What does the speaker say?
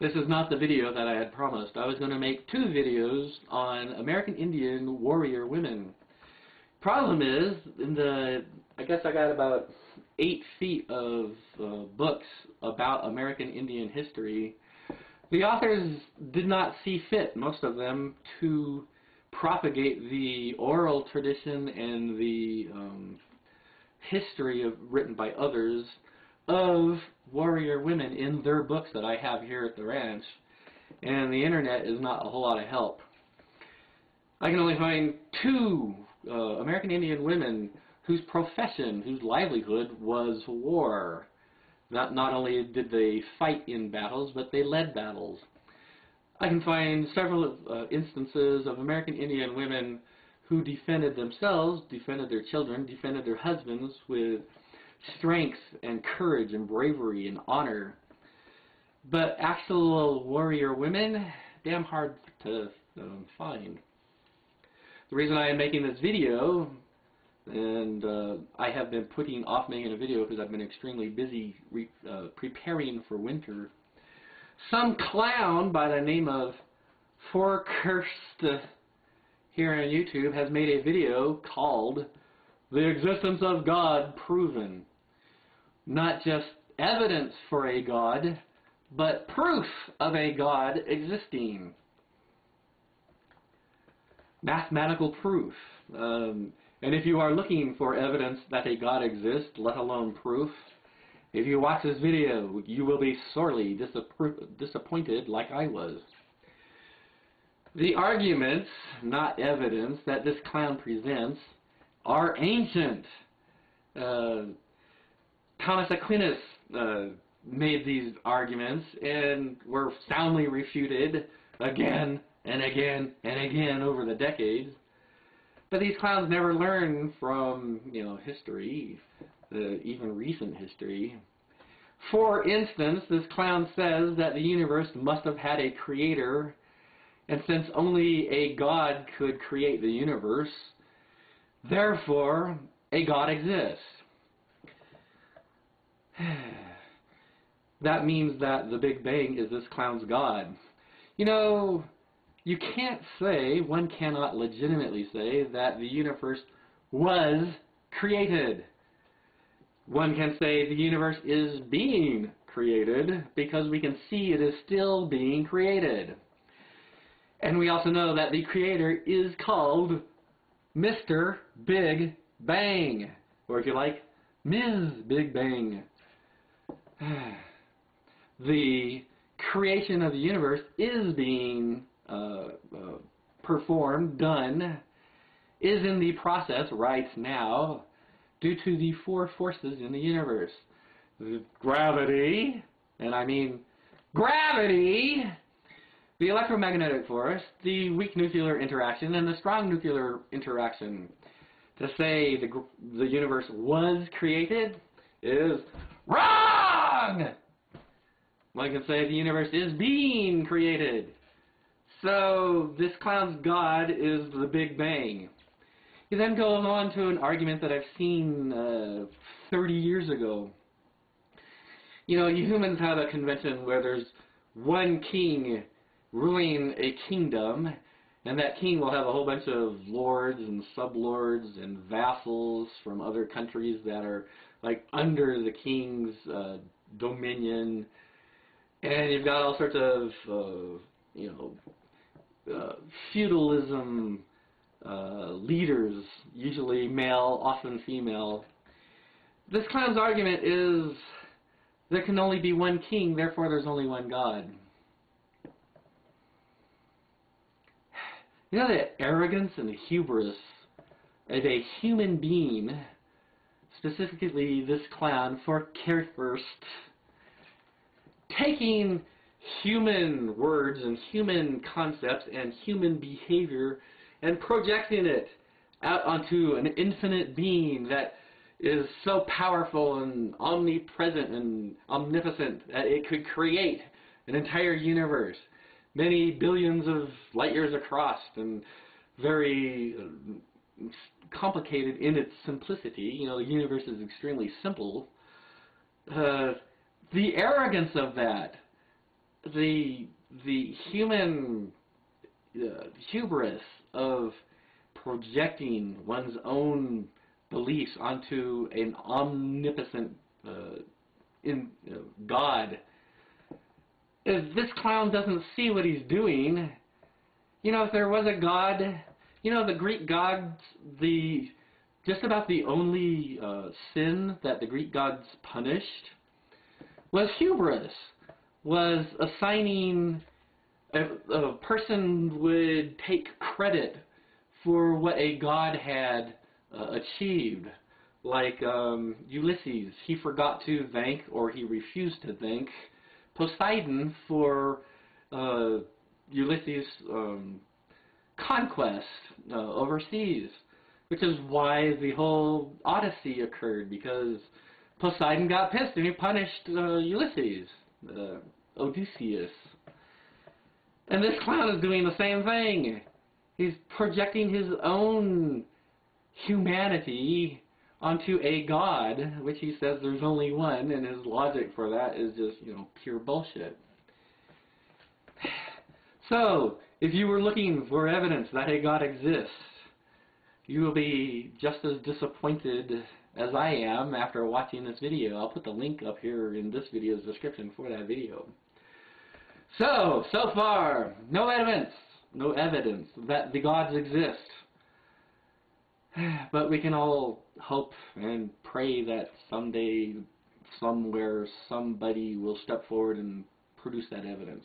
This is not the video that I had promised. I was going to make two videos on American Indian warrior women. Problem is, in the I guess I got about eight feet of uh, books about American Indian history. The authors did not see fit, most of them, to propagate the oral tradition and the um, history of written by others of warrior women in their books that I have here at the ranch. And the internet is not a whole lot of help. I can only find two uh, American Indian women whose profession, whose livelihood was war. Not, not only did they fight in battles, but they led battles. I can find several uh, instances of American Indian women who defended themselves, defended their children, defended their husbands with strength and courage and bravery and honor. But actual warrior women, damn hard to um, find. The reason I am making this video, and uh, I have been putting off making a video because I've been extremely busy uh, preparing for winter. Some clown by the name of forchrst here on YouTube has made a video called The Existence of God Proven not just evidence for a God, but proof of a God existing. Mathematical proof. Um, and if you are looking for evidence that a God exists, let alone proof, if you watch this video, you will be sorely disappointed like I was. The arguments, not evidence, that this clown presents are ancient. Uh, Thomas Aquinas uh, made these arguments and were soundly refuted again and again and again over the decades. But these clowns never learn from, you know, history, the even recent history. For instance, this clown says that the universe must have had a creator, and since only a God could create the universe, therefore a God exists. that means that the Big Bang is this clown's God. You know, you can't say, one cannot legitimately say, that the universe was created. One can say the universe is being created because we can see it is still being created. And we also know that the creator is called Mr. Big Bang, or if you like, Ms. Big Bang. the creation of the universe is being uh, uh, performed, done, is in the process right now due to the four forces in the universe. The gravity, and I mean gravity, the electromagnetic force, the weak nuclear interaction, and the strong nuclear interaction. To say the, the universe was created is wrong! One can say the universe is being created. So this clown's God is the Big Bang. He then goes on to an argument that I've seen uh, 30 years ago. You know, you humans have a convention where there's one king ruling a kingdom, and that king will have a whole bunch of lords and sublords and vassals from other countries that are like under the king's uh, dominion, and you've got all sorts of uh, you know uh, feudalism uh, leaders, usually male, often female. This clown's argument is there can only be one king, therefore there's only one God. You know the arrogance and the hubris of a human being specifically this clown, for care First, taking human words and human concepts and human behavior and projecting it out onto an infinite being that is so powerful and omnipresent and omnipotent that it could create an entire universe, many billions of light years across, and very complicated in its simplicity. You know, the universe is extremely simple. Uh, the arrogance of that, the the human uh, hubris of projecting one's own beliefs onto an omnipotent uh, in uh, God. If this clown doesn't see what he's doing, you know, if there was a God, you know, the Greek gods, the just about the only uh, sin that the Greek gods punished was hubris, was assigning a, a person would take credit for what a god had uh, achieved. Like um, Ulysses, he forgot to thank, or he refused to thank, Poseidon for uh, Ulysses' um, conquest uh, overseas, which is why the whole Odyssey occurred, because Poseidon got pissed and he punished uh, Ulysses, uh, Odysseus. And this clown is doing the same thing. He's projecting his own humanity onto a god, which he says there's only one, and his logic for that is just, you know, pure bullshit. So, if you were looking for evidence that a God exists, you will be just as disappointed as I am after watching this video. I'll put the link up here in this video's description for that video. So, so far, no evidence, no evidence that the gods exist. But we can all hope and pray that someday, somewhere, somebody will step forward and produce that evidence.